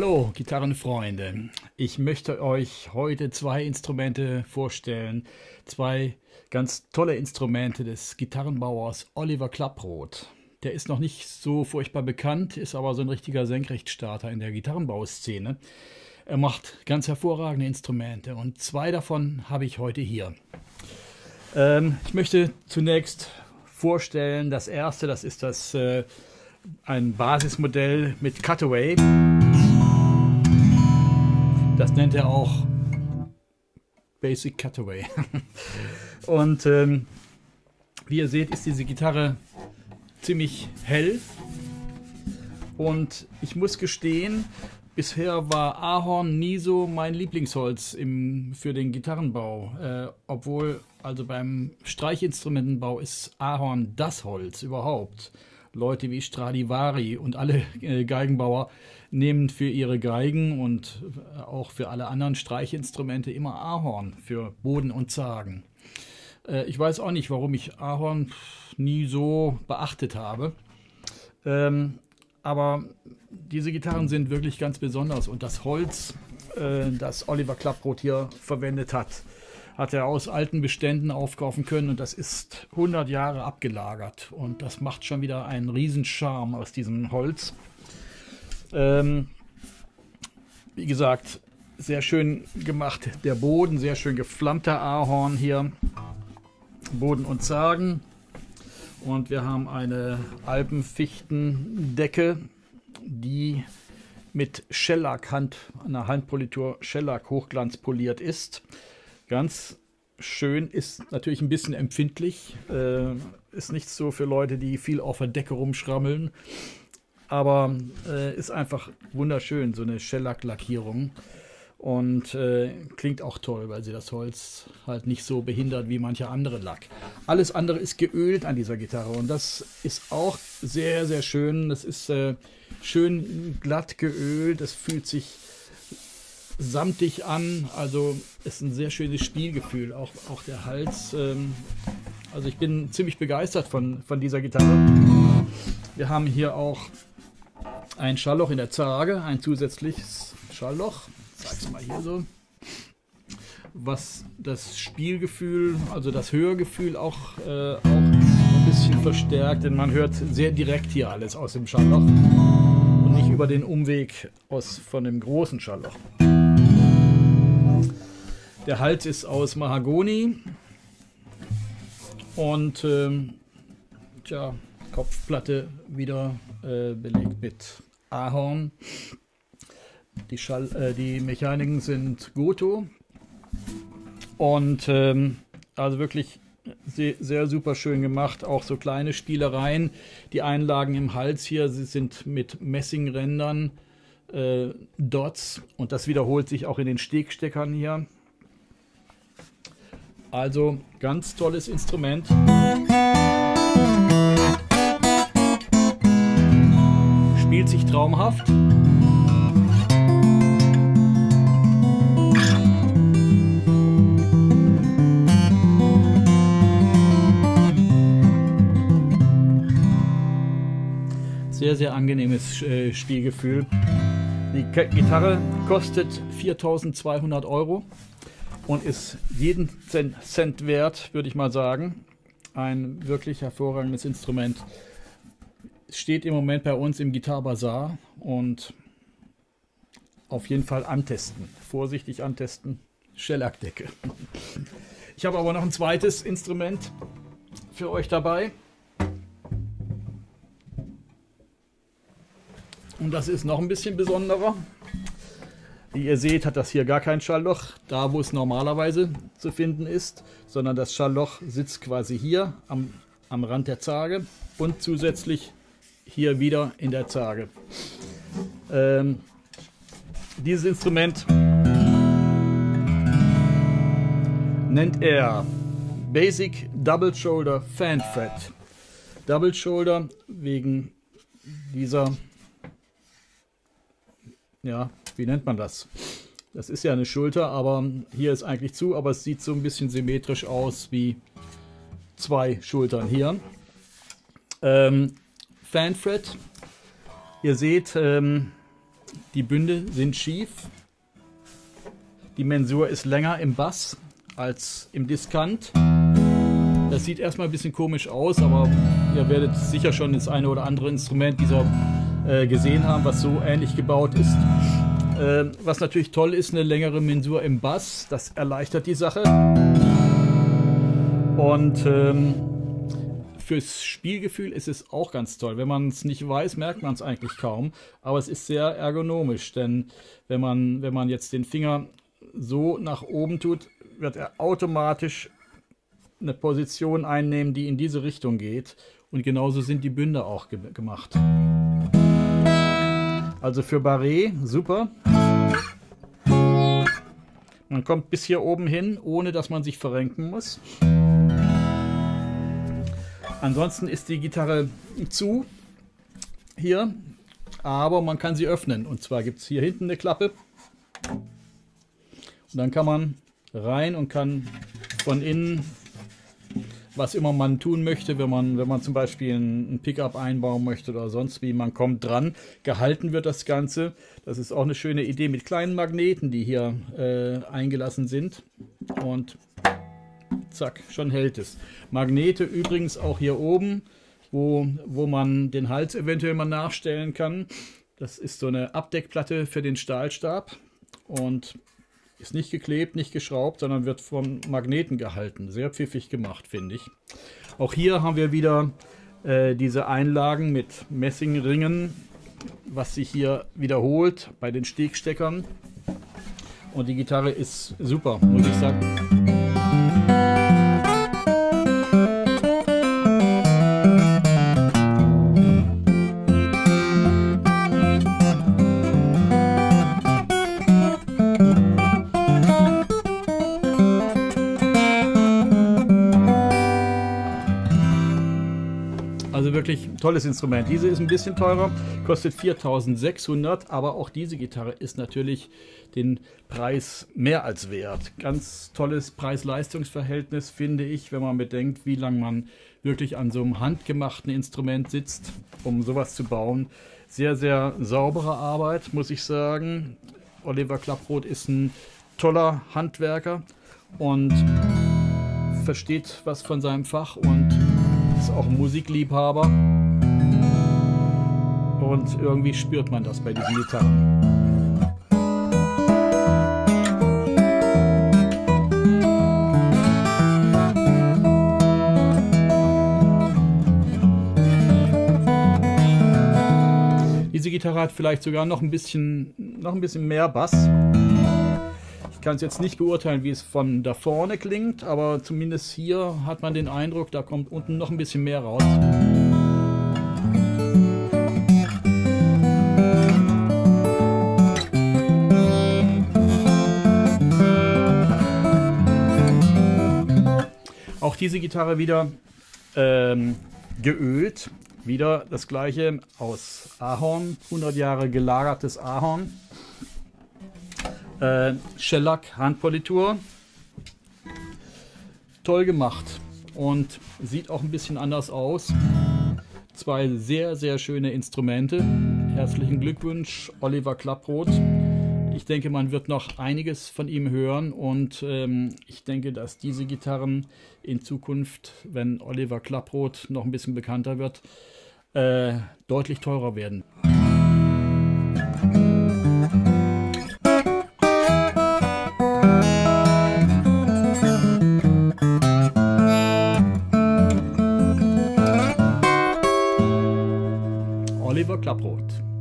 Hallo Gitarrenfreunde, ich möchte euch heute zwei Instrumente vorstellen, zwei ganz tolle Instrumente des Gitarrenbauers Oliver Klapproth. Der ist noch nicht so furchtbar bekannt, ist aber so ein richtiger Senkrechtstarter in der Gitarrenbauszene. Er macht ganz hervorragende Instrumente und zwei davon habe ich heute hier. Ähm, ich möchte zunächst vorstellen, das erste, das ist das äh, ein Basismodell mit Cutaway. Das nennt er auch Basic Cutaway. Und ähm, wie ihr seht, ist diese Gitarre ziemlich hell. Und ich muss gestehen, bisher war Ahorn nie so mein Lieblingsholz im, für den Gitarrenbau. Äh, obwohl, also beim Streichinstrumentenbau ist Ahorn das Holz überhaupt. Leute wie Stradivari und alle äh, Geigenbauer nehmen für ihre Geigen und auch für alle anderen Streichinstrumente immer Ahorn für Boden und Zagen. Äh, ich weiß auch nicht, warum ich Ahorn nie so beachtet habe. Ähm, aber diese Gitarren sind wirklich ganz besonders und das Holz, äh, das Oliver Klapproth hier verwendet hat, hat er aus alten Beständen aufkaufen können und das ist 100 Jahre abgelagert und das macht schon wieder einen riesen Charme aus diesem Holz. Ähm, wie gesagt, sehr schön gemacht der Boden, sehr schön geflammter Ahorn hier. Boden und Zagen. Und wir haben eine Alpenfichtendecke, die mit Shellac, Hand, einer Handpolitur Shellac Hochglanz poliert ist. Ganz schön, ist natürlich ein bisschen empfindlich. Äh, ist nicht so für Leute, die viel auf der Decke rumschrammeln. Aber äh, ist einfach wunderschön, so eine Shellac-Lackierung. Und äh, klingt auch toll, weil sie das Holz halt nicht so behindert wie mancher andere Lack. Alles andere ist geölt an dieser Gitarre und das ist auch sehr, sehr schön. Das ist äh, schön glatt geölt. Es fühlt sich samtig an. Also ist ein sehr schönes Spielgefühl. Auch, auch der Hals. Ähm, also ich bin ziemlich begeistert von, von dieser Gitarre. Wir haben hier auch ein Schallloch in der Zarge, ein zusätzliches Schallloch. Ich zeig's mal hier so. Was das Spielgefühl, also das Hörgefühl auch, äh, auch ein bisschen verstärkt, denn man hört sehr direkt hier alles aus dem Schallloch und nicht über den Umweg aus, von dem großen Schallloch. Der Hals ist aus Mahagoni und ähm, tja, Kopfplatte wieder äh, belegt mit Ahorn. Die, Schall, äh, die Mechaniken sind Goto und ähm, also wirklich sehr, sehr, super schön gemacht. Auch so kleine Spielereien. Die Einlagen im Hals hier sie sind mit Messingrändern, äh, Dots und das wiederholt sich auch in den Stegsteckern hier. Also ganz tolles Instrument. Spielt sich traumhaft. Sehr, sehr angenehmes äh, Spielgefühl. Die Gitarre kostet 4200 Euro und ist jeden Cent wert, würde ich mal sagen. Ein wirklich hervorragendes Instrument. Steht im Moment bei uns im Guitar Bazaar und auf jeden Fall antesten. Vorsichtig antesten. Schellackdecke. Ich habe aber noch ein zweites Instrument für euch dabei. Und das ist noch ein bisschen besonderer. Wie ihr seht, hat das hier gar kein Schallloch, da wo es normalerweise zu finden ist, sondern das Schallloch sitzt quasi hier am, am Rand der Zarge und zusätzlich hier wieder in der Zarge. Ähm, dieses Instrument nennt er Basic Double Shoulder Fan Fret. Double Shoulder wegen dieser ja, wie nennt man das? Das ist ja eine Schulter, aber hier ist eigentlich zu, aber es sieht so ein bisschen symmetrisch aus wie zwei Schultern hier. Ähm, Fanfret, ihr seht, ähm, Die Bünde sind schief. Die Mensur ist länger im Bass als im Diskant. Das sieht erstmal ein bisschen komisch aus, aber ihr werdet sicher schon das eine oder andere Instrument dieser äh, gesehen haben, was so ähnlich gebaut ist. Äh, was natürlich toll ist, eine längere Mensur im Bass, das erleichtert die Sache. Und ähm, fürs Spielgefühl ist es auch ganz toll. Wenn man es nicht weiß, merkt man es eigentlich kaum. Aber es ist sehr ergonomisch, denn wenn man, wenn man jetzt den Finger so nach oben tut, wird er automatisch eine Position einnehmen, die in diese Richtung geht. Und genauso sind die Bünde auch ge gemacht. Also für Barré super. Man kommt bis hier oben hin, ohne dass man sich verrenken muss. Ansonsten ist die Gitarre zu hier, aber man kann sie öffnen. Und zwar gibt es hier hinten eine Klappe. Und dann kann man rein und kann von innen was immer man tun möchte, wenn man, wenn man zum Beispiel ein Pickup einbauen möchte oder sonst wie. Man kommt dran, gehalten wird das Ganze. Das ist auch eine schöne Idee mit kleinen Magneten, die hier äh, eingelassen sind. Und zack, schon hält es. Magnete übrigens auch hier oben, wo, wo man den Hals eventuell mal nachstellen kann. Das ist so eine Abdeckplatte für den Stahlstab. Und ist nicht geklebt, nicht geschraubt, sondern wird von Magneten gehalten. Sehr pfiffig gemacht, finde ich. Auch hier haben wir wieder äh, diese Einlagen mit Messingringen, was sich hier wiederholt bei den Stegsteckern. Und die Gitarre ist super, muss ich sagen. Wirklich tolles Instrument. Diese ist ein bisschen teurer, kostet 4600, aber auch diese Gitarre ist natürlich den Preis mehr als wert. Ganz tolles Preis-Leistungs-Verhältnis, finde ich, wenn man bedenkt, wie lange man wirklich an so einem handgemachten Instrument sitzt, um sowas zu bauen. Sehr, sehr saubere Arbeit, muss ich sagen. Oliver Klapproth ist ein toller Handwerker und versteht was von seinem Fach und ist auch Musikliebhaber. Und irgendwie spürt man das bei diesen Gitarren. Diese Gitarre hat vielleicht sogar noch ein bisschen, noch ein bisschen mehr Bass. Ich kann es jetzt nicht beurteilen, wie es von da vorne klingt, aber zumindest hier hat man den Eindruck, da kommt unten noch ein bisschen mehr raus. Auch diese Gitarre wieder ähm, geölt. Wieder das gleiche aus Ahorn, 100 Jahre gelagertes Ahorn. Äh, Shellac Handpolitur. Toll gemacht und sieht auch ein bisschen anders aus. Zwei sehr, sehr schöne Instrumente. Herzlichen Glückwunsch, Oliver Klapproth. Ich denke, man wird noch einiges von ihm hören und ähm, ich denke, dass diese Gitarren in Zukunft, wenn Oliver Klapproth noch ein bisschen bekannter wird, äh, deutlich teurer werden. Klapproth.